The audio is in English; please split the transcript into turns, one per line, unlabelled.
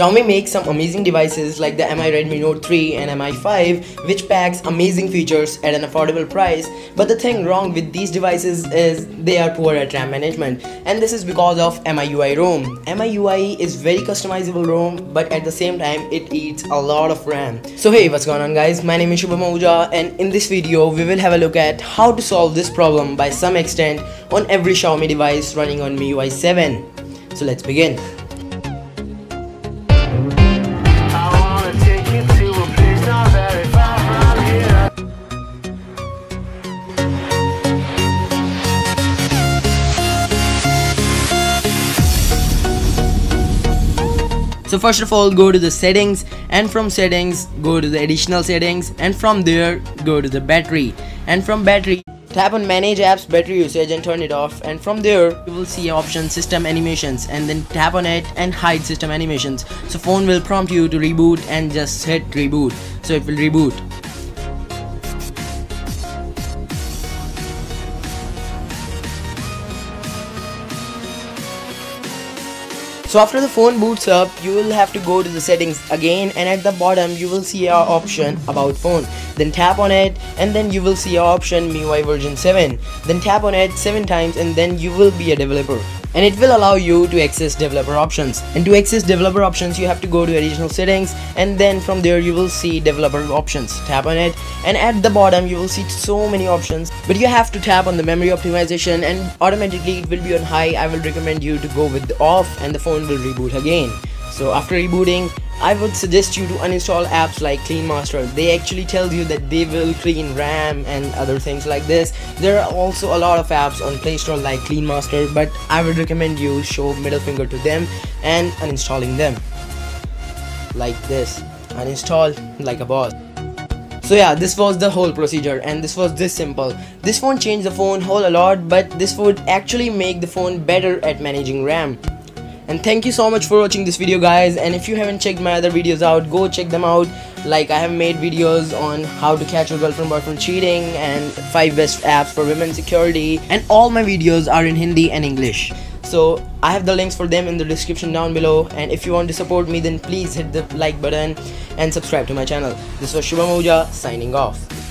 Xiaomi makes some amazing devices like the Mi Redmi Note 3 and Mi 5 which packs amazing features at an affordable price but the thing wrong with these devices is they are poor at RAM management and this is because of MIUI ROM. MIUI is very customizable ROM but at the same time it eats a lot of RAM. So hey what's going on guys my name is Shubham Ahuja and in this video we will have a look at how to solve this problem by some extent on every Xiaomi device running on MIUI 7. So let's begin. So first of all go to the settings and from settings go to the additional settings and from there go to the battery. And from battery tap on manage apps battery usage and turn it off. And from there you will see option system animations and then tap on it and hide system animations. So phone will prompt you to reboot and just hit reboot. So it will reboot So after the phone boots up, you will have to go to the settings again and at the bottom you will see our option about phone. Then tap on it and then you will see our option MIUI version 7. Then tap on it 7 times and then you will be a developer and it will allow you to access developer options. And to access developer options you have to go to additional settings. And then from there you will see developer options. Tap on it. And at the bottom you will see so many options. But you have to tap on the memory optimization. And automatically it will be on high. I will recommend you to go with off and the phone will reboot again. So after rebooting I would suggest you to uninstall apps like Clean Master. They actually tell you that they will clean RAM and other things like this. There are also a lot of apps on Play Store like Clean Master, but I would recommend you show middle finger to them and uninstalling them. Like this. Uninstall like a boss. So yeah, this was the whole procedure and this was this simple. This won't change the phone whole a lot, but this would actually make the phone better at managing RAM and thank you so much for watching this video guys. And if you haven't checked my other videos out go check them out. Like I have made videos on how to catch your girlfriend boyfriend cheating and 5 best apps for women security. And all my videos are in Hindi and English. So I have the links for them in the description down below. And if you want to support me then please hit the like button and subscribe to my channel. This was Shubham signing off